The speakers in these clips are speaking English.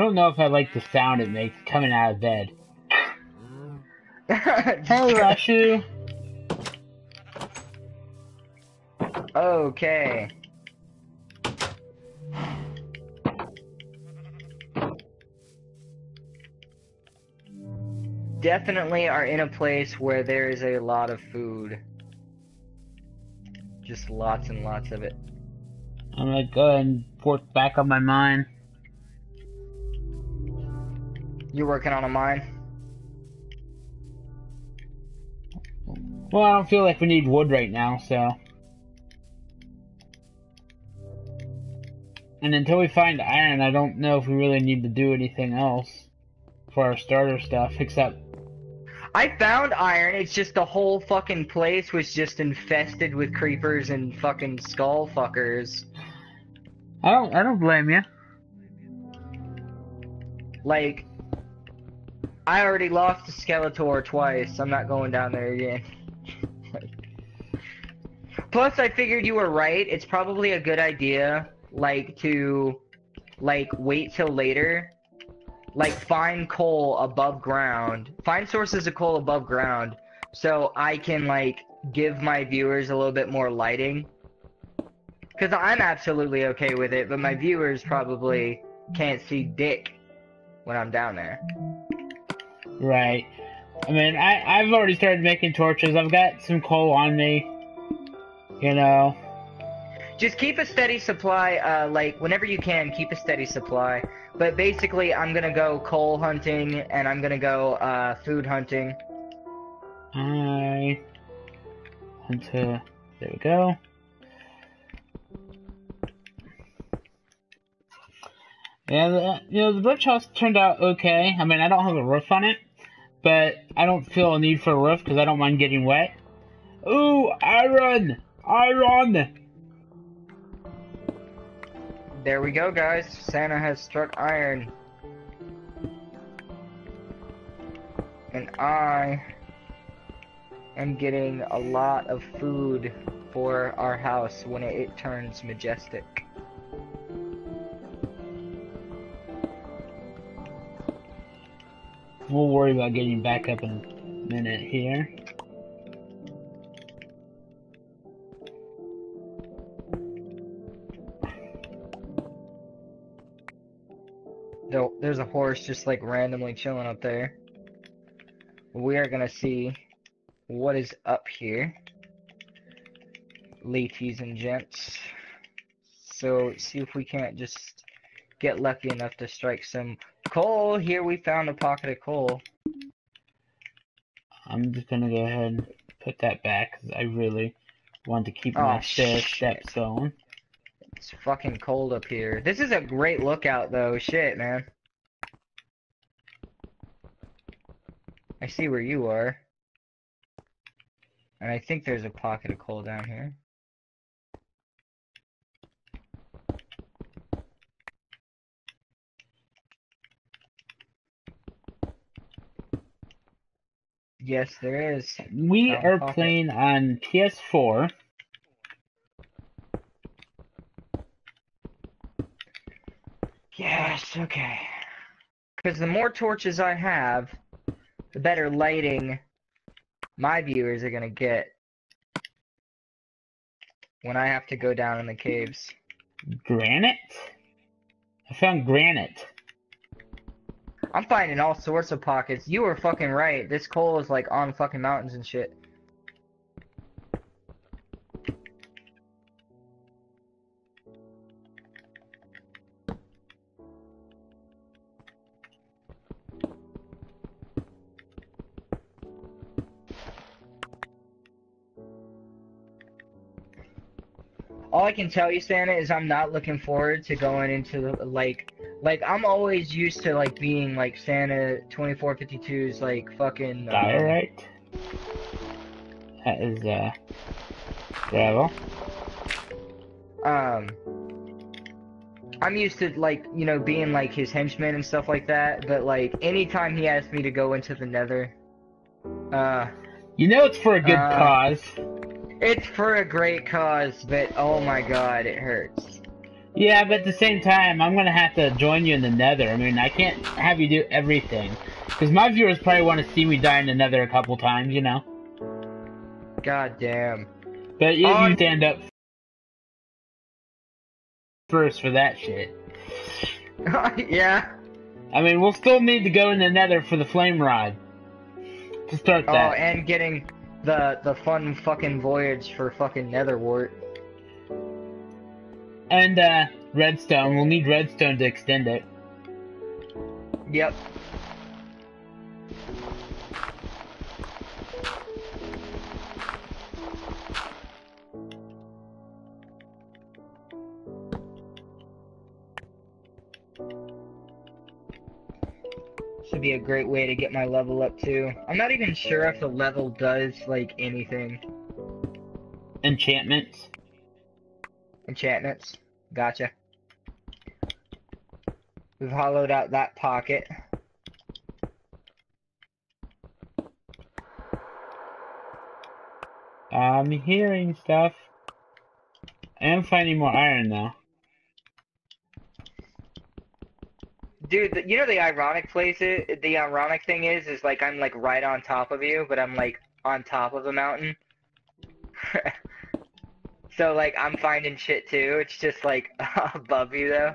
I don't know if I like the sound it makes coming out of bed. hey, Rashu. Okay. Definitely are in a place where there is a lot of food. Just lots and lots of it. I'm gonna go ahead and work back on my mine. You working on a mine? Well, I don't feel like we need wood right now, so. And until we find iron, I don't know if we really need to do anything else for our starter stuff, except. I found iron, it's just the whole fucking place was just infested with creepers and fucking skull fuckers. I don't, I don't blame you. Like, I already lost to Skeletor twice, I'm not going down there again. Plus, I figured you were right. It's probably a good idea, like, to, like, wait till later. Like, find coal above ground. Find sources of coal above ground, so I can, like, give my viewers a little bit more lighting. Because I'm absolutely okay with it, but my viewers probably can't see dick when I'm down there. Right. I mean, I, I've already started making torches. I've got some coal on me. You know. Just keep a steady supply, uh, like, whenever you can, keep a steady supply. But basically, I'm gonna go coal hunting, and I'm gonna go, uh, food hunting. I hunter. There we go. Yeah, the, you know, the bridge house turned out okay. I mean, I don't have a roof on it, but I don't feel a need for a roof because I don't mind getting wet. Ooh, iron! Iron! There we go, guys. Santa has struck iron. And I am getting a lot of food for our house when it, it turns majestic. We'll worry about getting back up in a minute here. There's a horse just like randomly chilling up there. We are gonna see what is up here. Ladies and gents. So, see if we can't just get lucky enough to strike some coal. Here we found a pocket of coal. I'm just gonna go ahead and put that back because I really want to keep Oh, my stair steps going. It's fucking cold up here. This is a great lookout though. Shit, man. I see where you are. And I think there's a pocket of coal down here. Yes, there is. We are playing on PS4. Yes, okay. Because the more torches I have, the better lighting my viewers are gonna get when I have to go down in the caves. Granite? I found granite. I'm finding all sorts of pockets. You were fucking right. This coal is like on fucking mountains and shit. All I can tell you, Santa, is I'm not looking forward to going into the, like like I'm always used to like being like Santa 2452's like fucking uh, Diorite. That is, uh, gravel. um I'm used to like, you know, being like his henchman and stuff like that, but like anytime he asks me to go into the nether, uh You know it's for a good Uh, cause. it's for a great cause, but oh my god, it hurts. Yeah, but at the same time, I'm gonna have to join you in the Nether. I mean, I can't have you do everything because my viewers probably want to see me die in the Nether a couple times, you know. God damn. But you, Oh, you stand up first for that shit. yeah. I mean, we'll still need to go in the Nether for the flame rod to start oh, that. Oh, and getting the the fun fucking voyage for fucking Netherwart. And uh, redstone. We'll need redstone to extend it. Yep. Should be a great way to get my level up too. I'm not even sure if the level does like anything. Enchantments. Enchantments. Gotcha. We've hollowed out that pocket. I'm hearing stuff. I am finding more iron now. Dude, the, you know the ironic place is, the ironic thing is, is like I'm like right on top of you, but I'm like on top of a mountain. so like I'm finding shit too. It's just like above you though.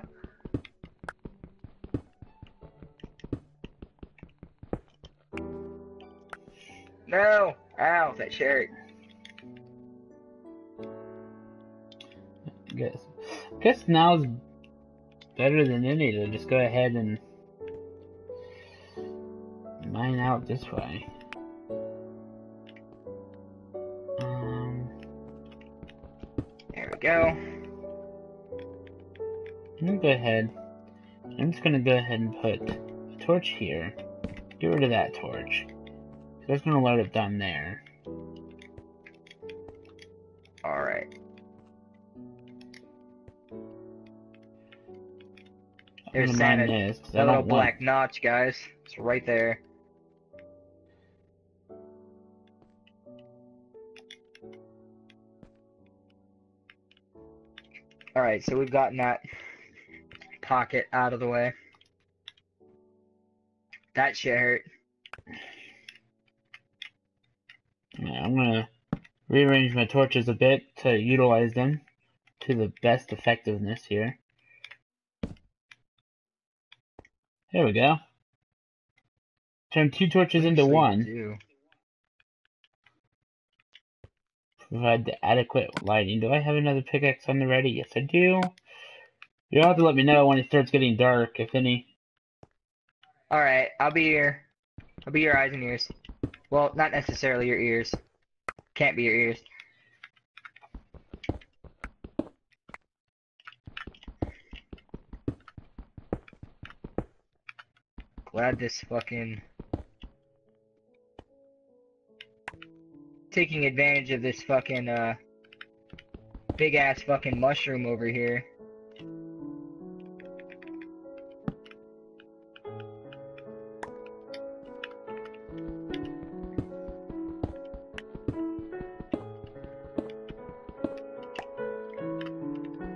No! Ow, that shirt. Guess guess now's better than any to just go ahead and mine out this way. Go. I'm gonna go ahead. I'm just gonna go ahead and put a torch here. Get rid of that torch. That's gonna load it down there. Alright. There's gonna mine Santa's- this 'cause I That little want black notch, guys. It's right there. Alright, so we've gotten that pocket out of the way. That shit hurt. Yeah, I'm gonna rearrange my torches a bit to utilize them to the best effectiveness here. There we go. Turn two torches into one. do. Provide the adequate lighting. Do I have another pickaxe on the ready? Yes, I do. You'll have to let me know when it starts getting dark, if any. Alright, I'll be your I'll be your eyes and ears. Well, not necessarily your ears. Can't be your ears. Glad this fucking taking advantage of this fucking uh big ass fucking mushroom over here.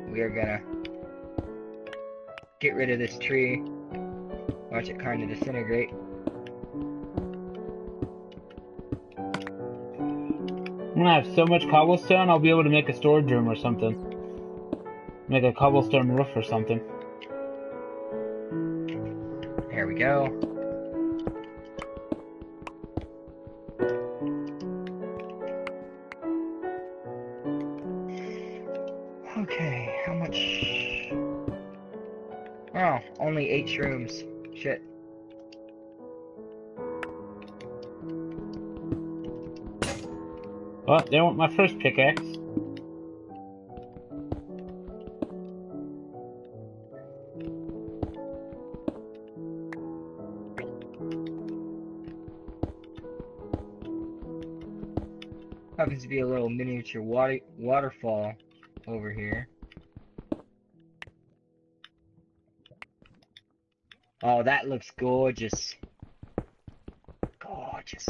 we are gonna get rid of this tree. Watch it kind of disintegrate. I'm gonna have so much cobblestone, I'll be able to make a storage room or something. Make a cobblestone roof or something. There we go. Okay, how much? Oh, only eight shrooms. Well, they want my first pickaxe. Happens to be a little miniature water waterfall over here. Oh, that looks gorgeous. Gorgeous.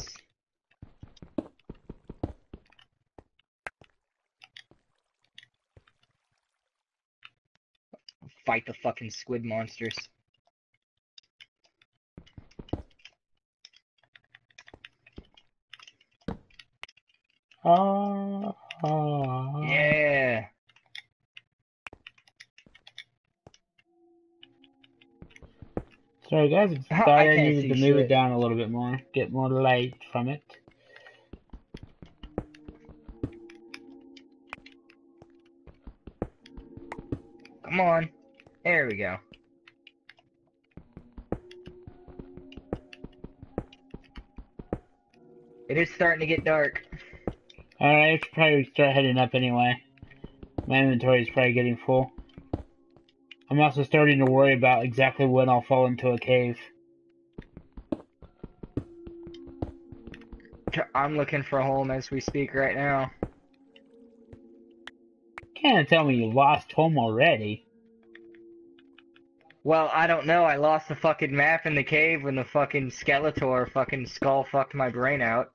Fight the fucking squid monsters. Ah, ah. Yeah. Sorry guys, I I thought I, can't needed to move it down a little bit more, get more light from it. Come on. There we go. It is starting to get dark. Alright, I should probably start heading up anyway. My inventory is probably getting full. I'm also starting to worry about exactly when I'll fall into a cave. I'm looking for a home as we speak right now. Can't tell me you lost home already. Well, I don't know. I lost the fucking map in the cave when the fucking Skeletor fucking skull fucked my brain out.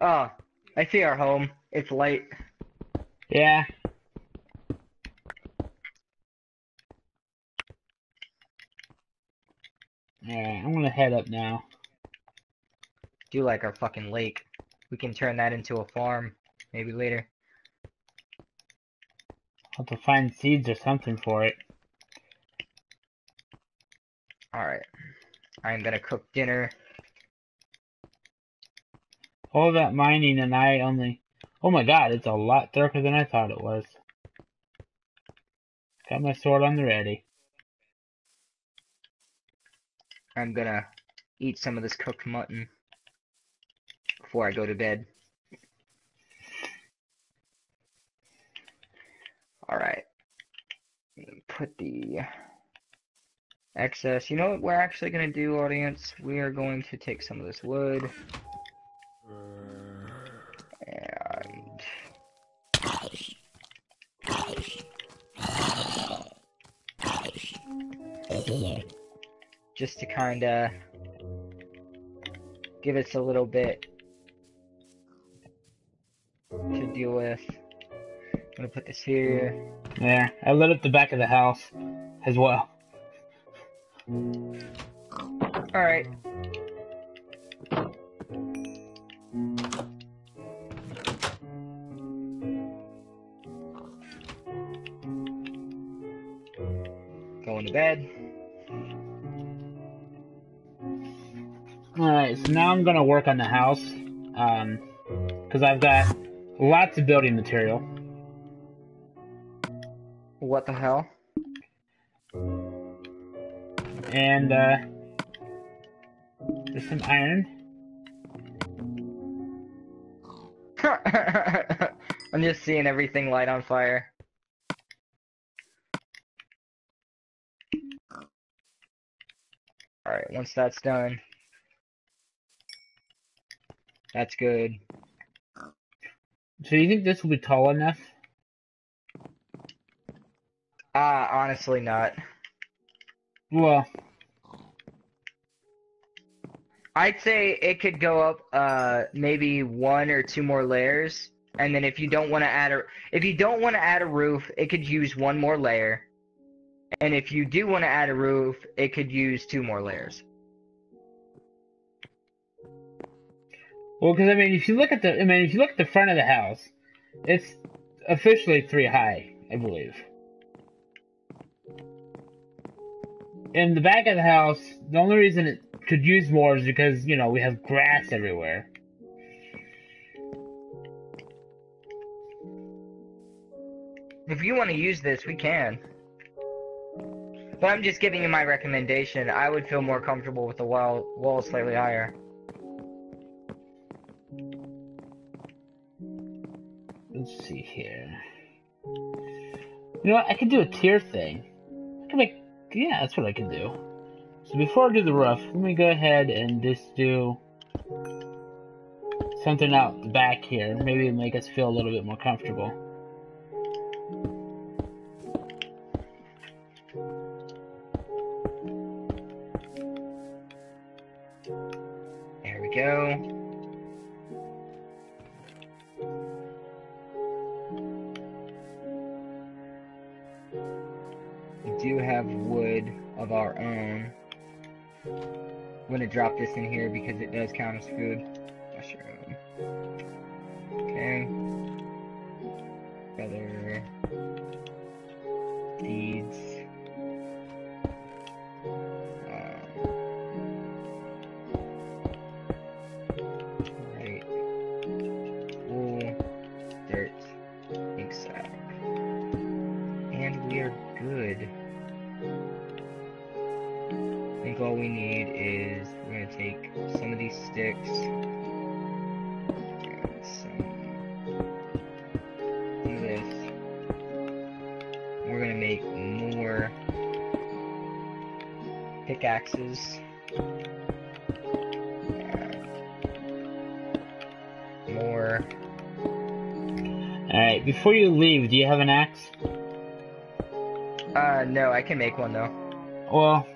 Oh, I see our home. It's light. Yeah. Alright, I'm gonna head up now. Do like our fucking lake. We can turn that into a farm. Maybe later. I'll have to find seeds or something for it. Alright. I'm gonna cook dinner. All that mining and I only... Oh my god, it's a lot darker than I thought it was. Got my sword on the ready. I'm gonna eat some of this cooked mutton before I go to bed. Alright. Put the excess. You know what we're actually gonna do, audience? We are going to take some of this wood. And just to kind of give us a little bit to deal with. I'm gonna put this here. There, I lit up the back of the house as well. Alright. Going to bed. Alright, so now I'm gonna work on the house. Um, because I've got lots of building material. What the hell? And, uh, some iron. I'm just seeing everything light on fire. Alright, once that's done. That's good. So you think this will be tall enough? Ah, honestly not. Well, I'd say it could go up uh maybe one or two more layers. And then if you don't want to add a if you don't want to add a roof, it could use one more layer. And if you do want to add a roof, it could use two more layers. well, because I mean, if you look at the, I mean, if you look at the front of the house, it's officially three high, I believe. In the back of the house, the only reason it could use more is because you know we have grass everywhere. If you want to use this, we can. But I'm just giving you my recommendation. I would feel more comfortable with the wall wall slightly higher. Let's see here. You know what? I could do a tier thing. I could make. Yeah, that's what I can do. So before I do the roof, let me go ahead and just do something out the back here. Maybe make us feel a little bit more comfortable. In here because it does count as food. And More. Alright, before you leave, do you have an axe? Uh, no, I can make one though. Well,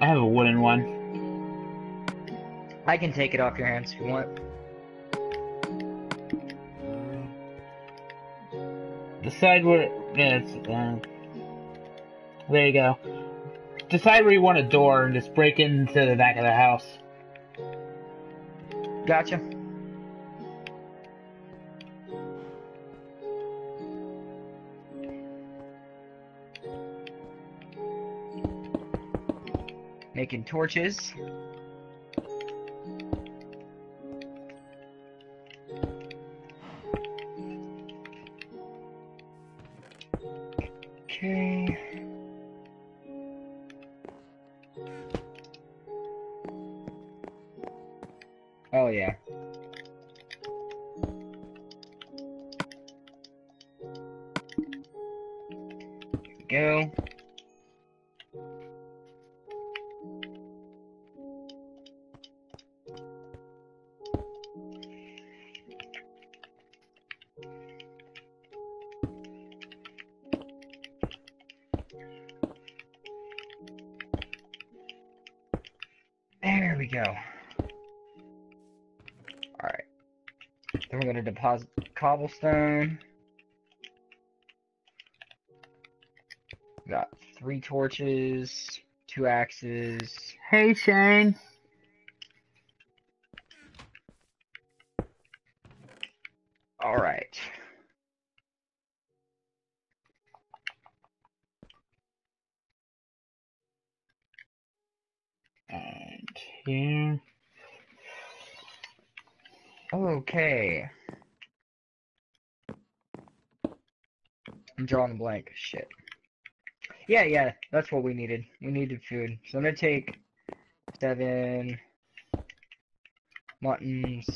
I have a wooden one. I can take it off your hands if you want. Decide where. Yeah, it's. Uh, there you go. Decide where you want a door and just break into the back of the house. Gotcha. Making torches. Go. There we go. Alright. Then we're gonna deposit cobblestone. Three torches, two axes. Hey, Shane. Alright. And here. Okay. I'm drawing a blank. Shit. Yeah, yeah, that's what we needed. We needed food. So I'm gonna take seven muttons.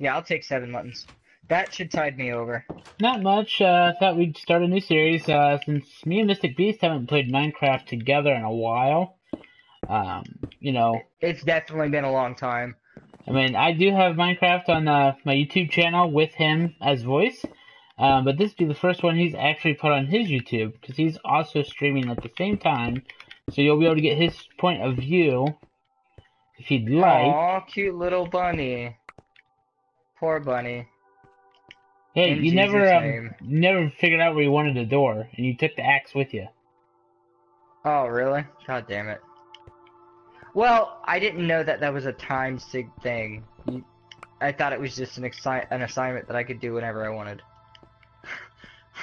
Yeah, I'll take seven muttons. That should tide me over. Not much. Uh, thought we'd start a new series. Uh, since me and Mystic Beast haven't played Minecraft together in a while. Um, you know, It's definitely been a long time. I mean, I do have Minecraft on uh, my YouTube channel with him as voice, um, but this will be the first one he's actually put on his YouTube because he's also streaming at the same time, so you'll be able to get his point of view if you'd like. Aw, cute little bunny. Poor bunny. hey, in you never um, never figured out where you wanted the door, and you took the axe with you. Oh, really? God damn it. Well, I didn't know that that was a time sig thing. I thought it was just an, assi- an assignment that I could do whenever I wanted.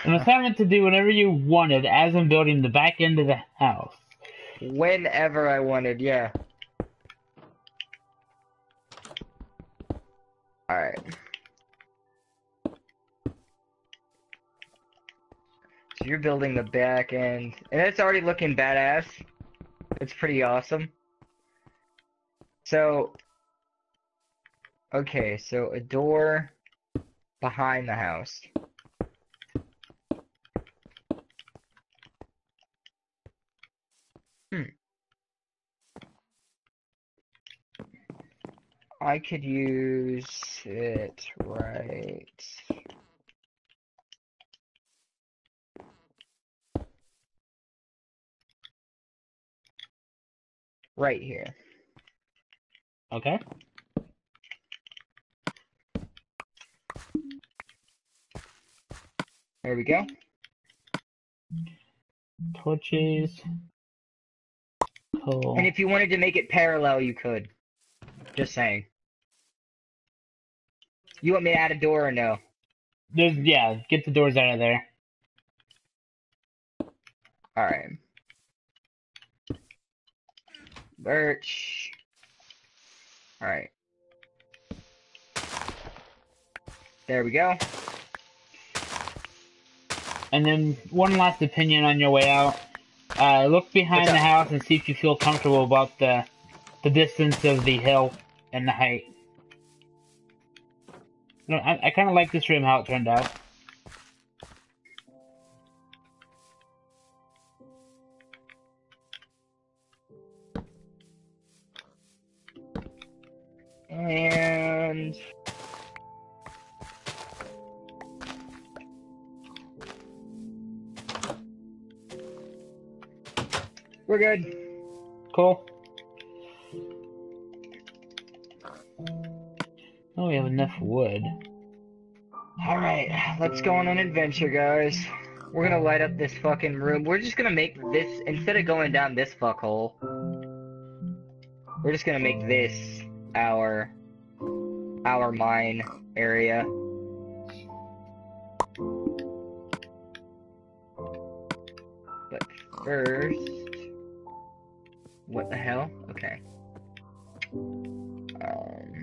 An assignment to do whenever you wanted as I'm building the back end of the house. Whenever I wanted, yeah. Alright. So you're building the back end, and it's already looking badass. It's pretty awesome. So, okay, so a door behind the house. I could use it right. Right here. Okay. There we go. Torches. Cool. And if you wanted to make it parallel, you could. Just saying. You want me to add a door or no? There's yeah, get the doors out of there. Alright. Birch. Alright. There we go. And then one last opinion on your way out. Uh, look behind the house and see if you feel comfortable about the the distance of the hill and the height. No, I, I kind of like this room how it turned out. And we're good. Cool. Enough wood. All right, let's go on an adventure, guys. We're gonna light up this fucking room. We're just gonna make this instead of going down this fuckhole. We're just gonna make this our our mine area. But first, what the hell? Okay. Um,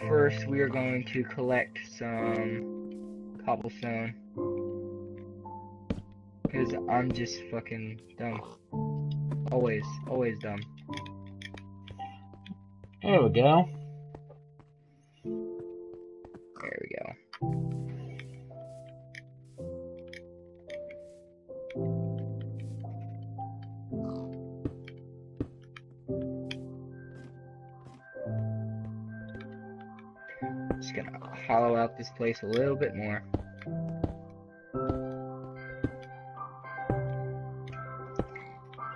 first we are going to collect some cobblestone. Because I'm just fucking dumb. Always, always dumb. There we go. There we go. Hollow out this place a little bit more.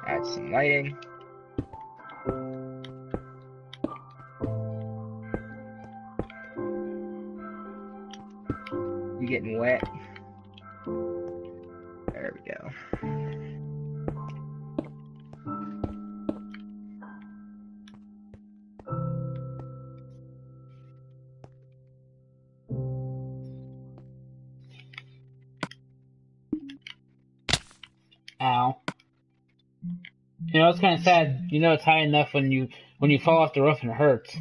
Add some lighting. You getting wet? It's kind of sad. You know, it's high enough when you when you fall off the roof and it hurts.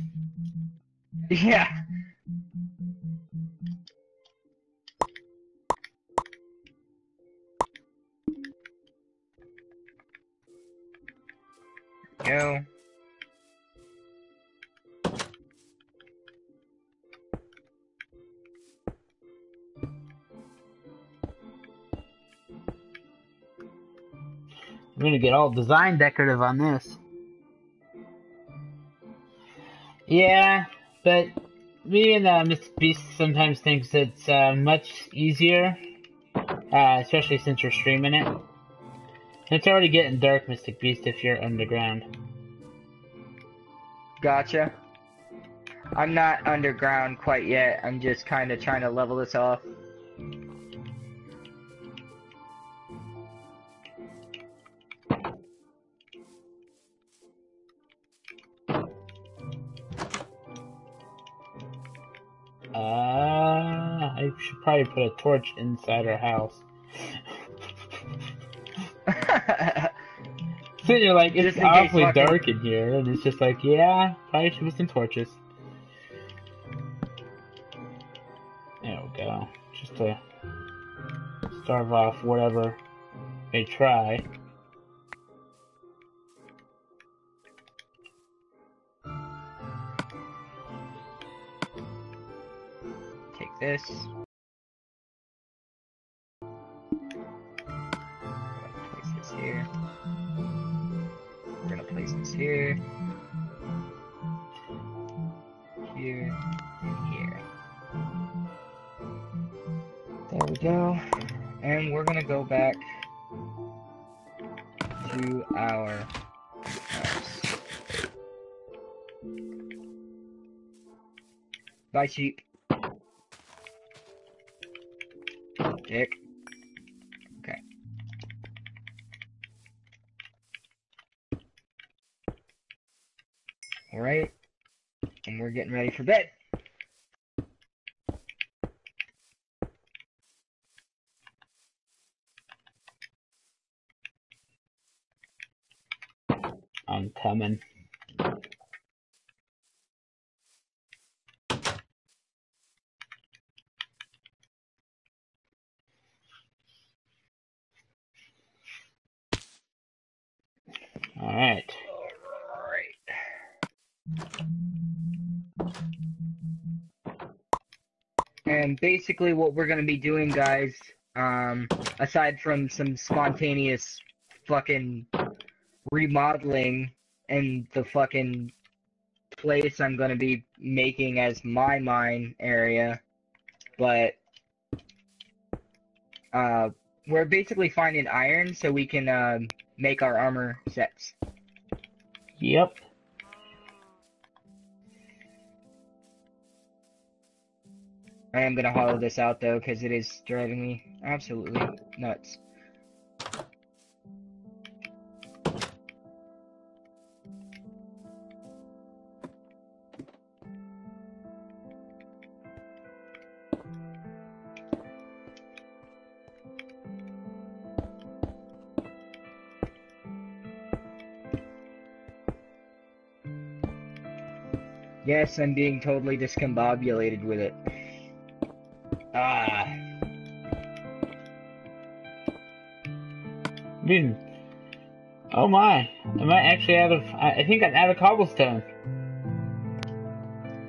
Yeah. I'm gonna get all design decorative on this. Yeah, but me and uh, Mr. Beast sometimes thinks it's uh, much easier, uh, especially since we're streaming it. It's already getting dark, Mystic Beast, if you're underground. Gotcha. I'm not underground quite yet. I'm just kind of trying to level this off. Probably put a torch inside our house. So you're like, it's Just in case awfully fucking- dark in here, and it's just like, yeah, probably should put some torches. There we go. Just to starve off whatever they try. Take this. Bye, sheep. Dick. Okay. Alright. And we're getting ready for bed. I'm coming. Basically what we're gonna be doing, guys, um, aside from some spontaneous fucking remodeling and the fucking place I'm gonna be making as my mine area, but uh, we're basically finding iron so we can um, make our armor sets. Yep. I am gonna hollow this out though, because it is driving me absolutely nuts. Yes, I'm being totally discombobulated with it. Ah. Dude. Oh my. Am I actually out of... I I think I'm out of cobblestone.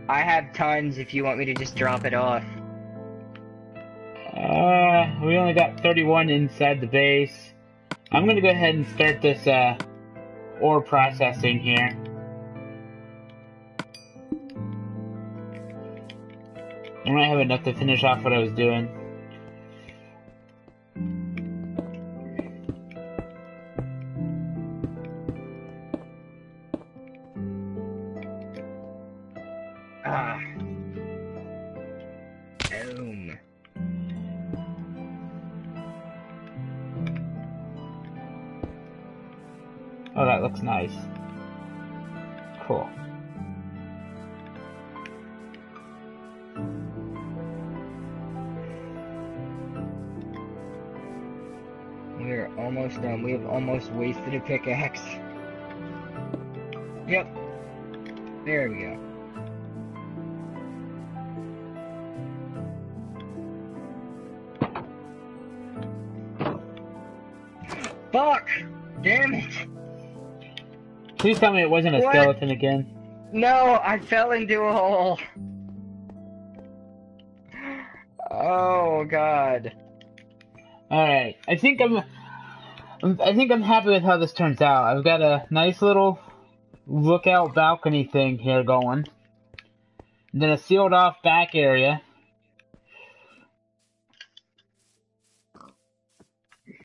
I have tons if you want me to just drop it off. Uh, we only got 31 inside the base. I'm gonna go ahead and start this, uh, ore processing here. I might have enough to finish off what I was doing. Ah. Boom. Oh, that looks nice. Cool. Almost done. We have almost wasted a pickaxe. Yep. There we go. Fuck! Damn it! Please tell me it wasn't a What? skeleton again. No, I fell into a hole. Oh god. Alright, I think I'm, I'm- I think I'm happy with how this turns out. I've got a nice little lookout balcony thing here going. And then a sealed off back area.